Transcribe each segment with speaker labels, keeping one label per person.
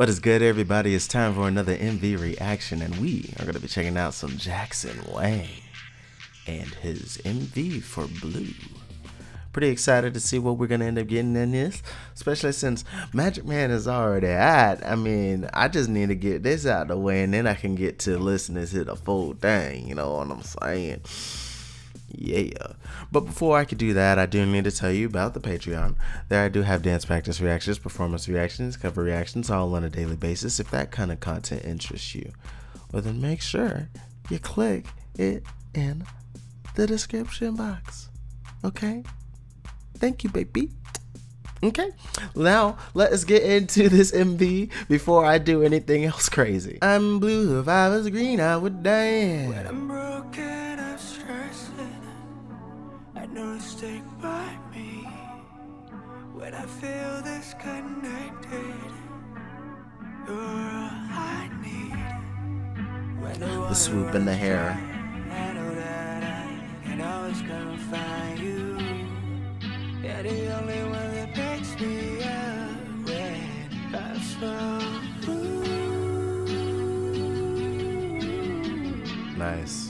Speaker 1: What is good, everybody? It's time for another MV reaction, and we are going to be checking out some Jackson Wang and his MV for Blue. Pretty excited to see what we're going to end up getting in this, especially since Magic Man is already at. I mean, I just need to get this out of the way, and then I can get to listening to the full thing, you know what I'm saying? Yeah. But before I could do that, I do need to tell you about the Patreon. There I do have dance practice reactions, performance reactions, cover reactions, all on a daily basis. If that kind of content interests you, well then make sure you click it in the description box. Okay? Thank you, baby. Okay, now let us get into this MV before I do anything else crazy. I'm blue, if I was green, I would dance. Stick by me when I feel this connected. You're all I need. When the swoop in the hair. I know that I can always come find you. Yeah, the only one that picks me up when I'm so Nice.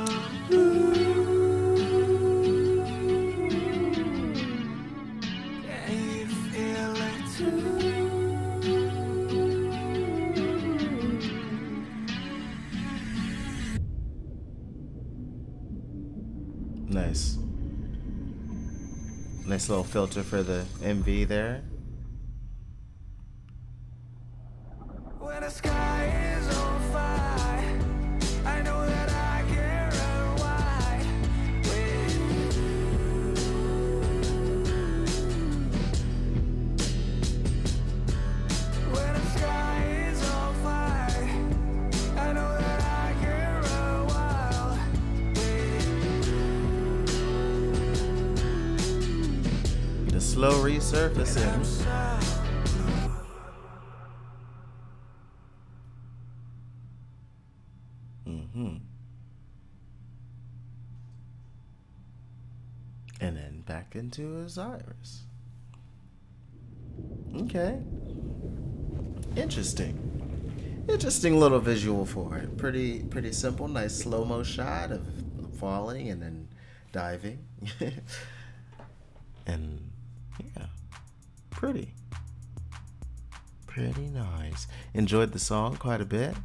Speaker 1: Nice. Nice little filter for the MV there. Slow resurfacing. Mm-hmm. And then back into his iris. Okay. Interesting. Interesting little visual for it. Pretty pretty simple, nice slow-mo shot of falling and then diving. and yeah, pretty. Pretty nice. Enjoyed the song quite a bit.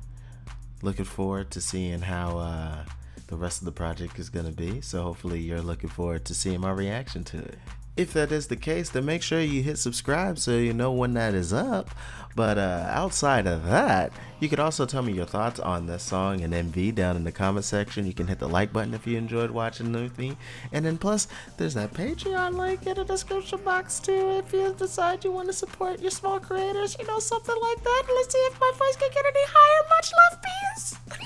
Speaker 1: Looking forward to seeing how uh, the rest of the project is going to be. So hopefully you're looking forward to seeing my reaction to it. If that is the case, then make sure you hit subscribe so you know when that is up. But uh, outside of that, you could also tell me your thoughts on this song and MV down in the comment section. You can hit the like button if you enjoyed watching with me. And then plus, there's that Patreon link in the description box too if you decide you want to support your small creators, you know, something like that. Let's see if my voice can get any higher. Much love, peace.